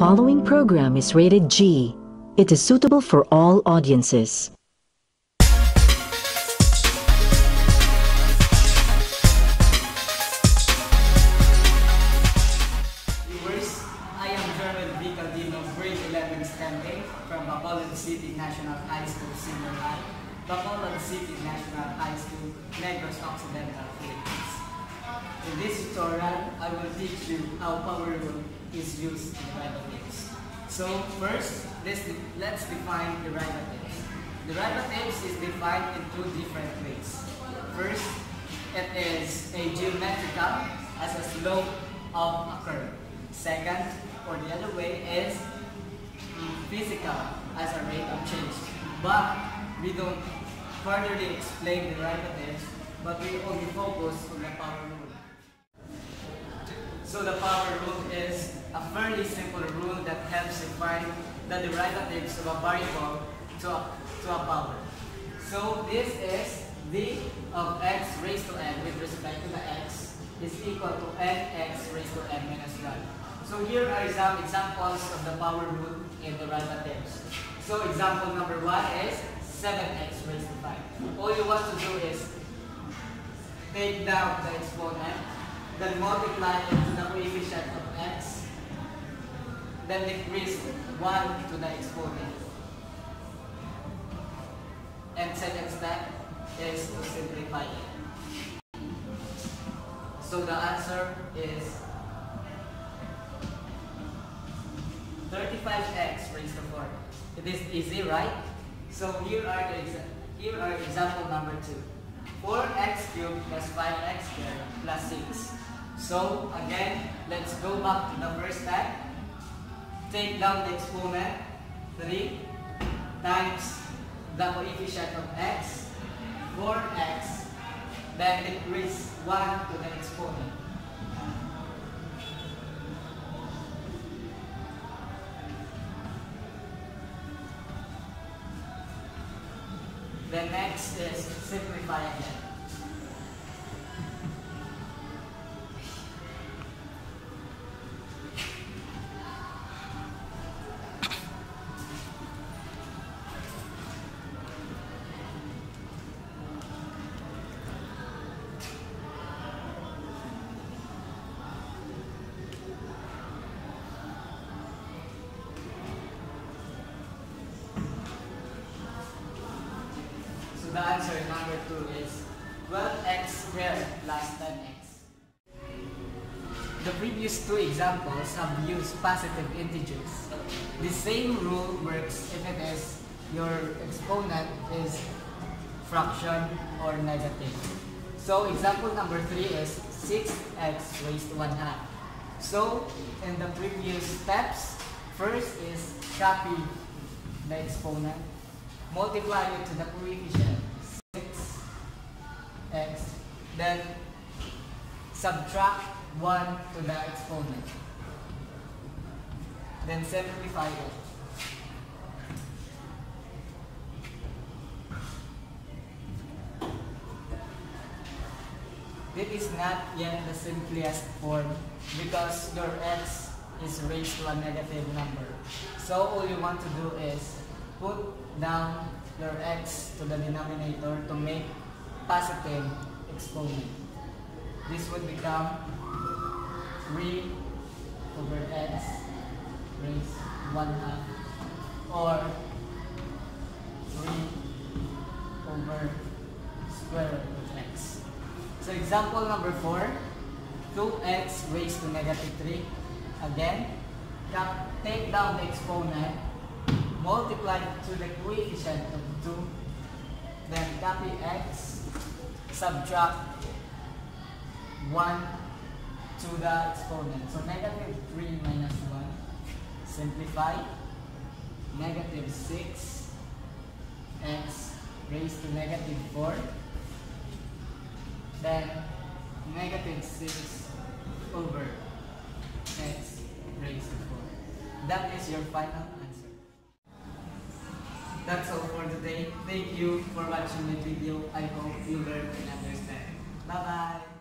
following program is rated G. It is suitable for all audiences. Viewers, I am Janryl V. Caldino, grade 11 STEM A from Bacolod City National High School Senior High, Bacolod City National High School, Negros Occidental, Philippines. In this tutorial, I will teach you how power is used in derivatives. So first, let's, de- let's define derivatives. Derivatives is defined in two different ways. First, it is a geometrical as a slope of a curve. Second, or the other way is mm, physical as a rate of change. But we don't furtherly explain the derivatives, but we only focus on the power rule. So the power rule is fairly simple rule that helps find the derivatives of a variable to a, to a power. So this is d of x raised to n with respect to the x is equal to nx raised to n minus 1. So here are some examples of the power rule in derivatives. So example number one is 7x raised to 5. All you want to do is take down the exponent, then multiply it to the coefficient of x, then decrease 1 to the exponent. And second step is to simplify it. So the answer is 35x raised to 4. It is easy, right? So here are the here are example number 2. 4x cubed plus 5x squared plus 6. So again, let's go back to the first step. Take down the exponent 3 times the coefficient of x 4x then decrease 1 to the exponent. The next is simplify again. Answer number 2 is 12x squared plus 10x. The previous two examples have used positive integers. The same rule works if it is your exponent is fraction or negative. So example number 3 is 6x raised to 1 half. So in the previous steps, first is copy the exponent, multiply it to the coefficient 6x, then subtract 1 to the exponent. Then simplify it. This is not yet the simplest form because your x is raised to a negative number. So all you want to do is put down your x to the denominator to make positive exponent. This would become 3 over x raised 1 half or 3 over square root of x. So example number 4, 2x raised to negative 3. Again, take down the exponent, multiply to the coefficient of 2, then copy x, subtract 1 to the exponent. So negative 3 minus 1, simplify, negative 6 x raised to negative 4, then negative 6 over x raised to 4. That is your final. That's all for today. Thank you for watching my video. I hope you learned and understand. Bye-bye.